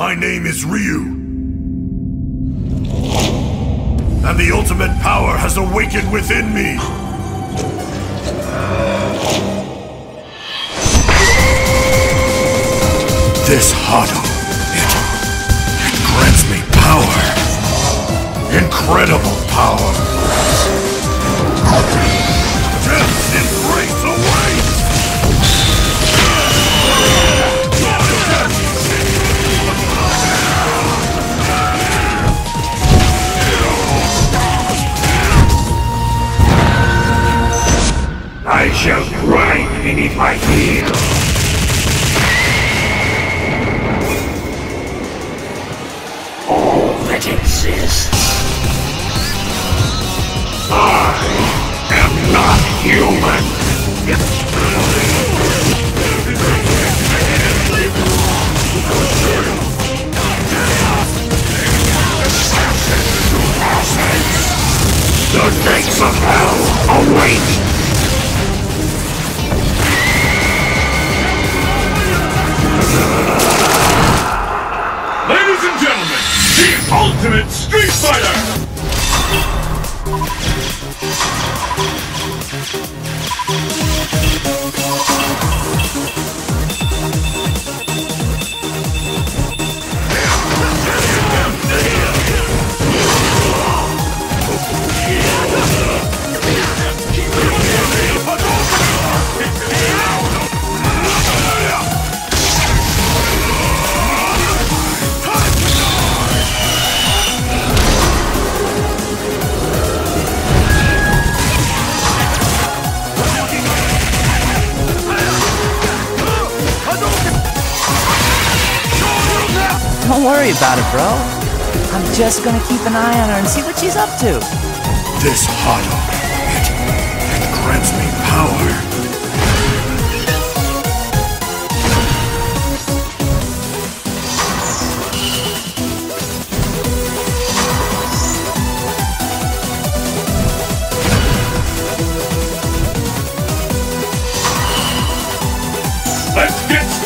My name is Ryu. And the ultimate power has awakened within me. This Hado, it, it grants me power. Incredible power. I shall grind beneath my heel. All that exists. I am not human. The gates of hell await ultimate Street Fighter! Don't worry about it, bro. I'm just gonna keep an eye on her and see what she's up to. This Hado, it, it grants me power. Let's get